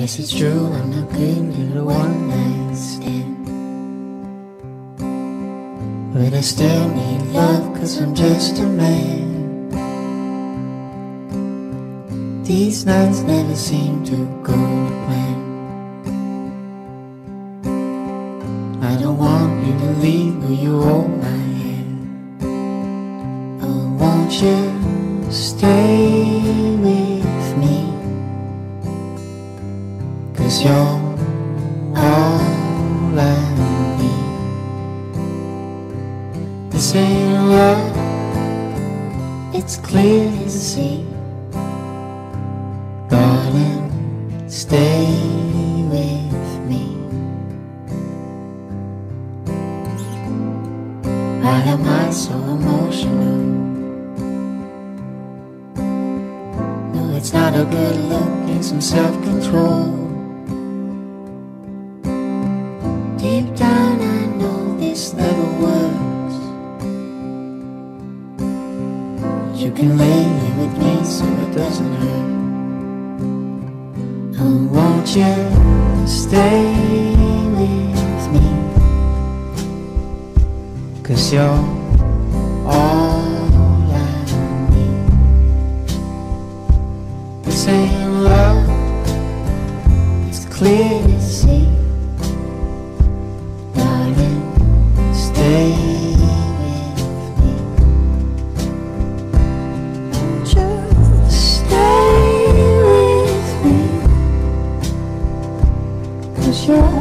Guess it's true, I'm not good at a one night stand. But I still need love, cause I'm just a man. These nights never seem to go to plan. I don't want you to leave, will you hold my hand? Oh, won't you stay with me? You're all I need. This ain't love, it's clear to see. Darling, stay with me. Why am I so emotional? No, it's not a good look, need some self-control. Deep You can lay here with me so it doesn't hurt. Oh, won't you stay with me? Cause you're all I need. This ain't love, it's clear to see. Cause